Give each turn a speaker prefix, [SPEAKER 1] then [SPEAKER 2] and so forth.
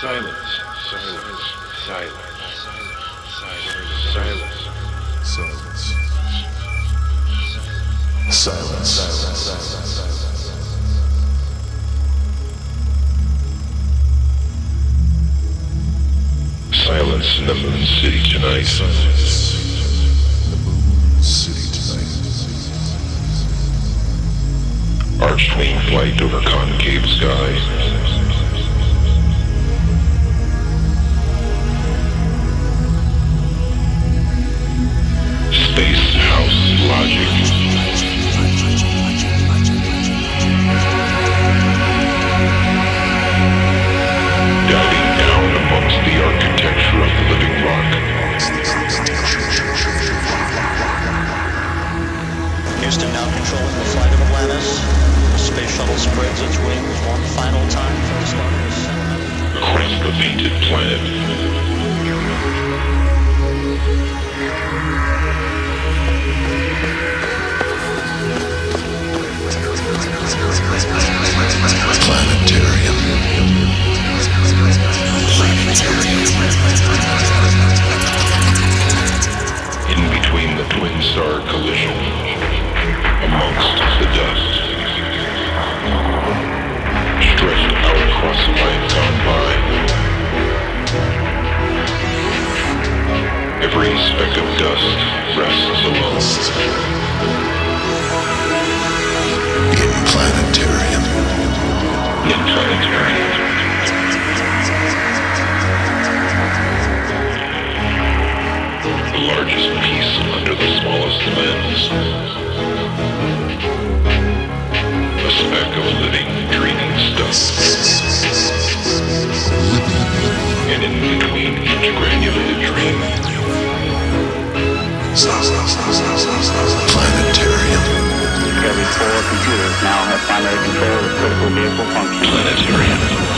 [SPEAKER 1] Silence. Silence. Silence. Silence.
[SPEAKER 2] Silence. Silence.
[SPEAKER 1] Silence. Silence in the Moon City tonight.
[SPEAKER 2] In the Moon City tonight.
[SPEAKER 1] Arched wing flight over concave sky. tainted planet.
[SPEAKER 3] computers now have primary control of critical vehicle functions.